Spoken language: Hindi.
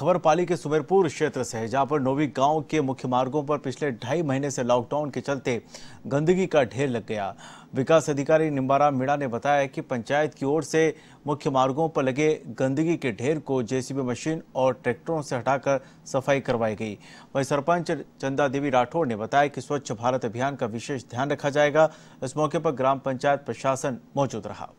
खबर पाली के सुमेरपुर क्षेत्र से है जहाँ पर नोवी गाँव के मुख्य मार्गों पर पिछले ढाई महीने से लॉकडाउन के चलते गंदगी का ढेर लग गया। विकास अधिकारी निम्बाराम मीणा ने बताया कि पंचायत की ओर से मुख्य मार्गों पर लगे गंदगी के ढेर को जेसीबी मशीन और ट्रैक्टरों से हटाकर सफ़ाई करवाई गई। वहीं सरपंच चंदा देवी राठौड़ ने बताया कि स्वच्छ भारत अभियान का विशेष ध्यान रखा जाएगा। इस मौके पर ग्राम पंचायत प्रशासन मौजूद रहा।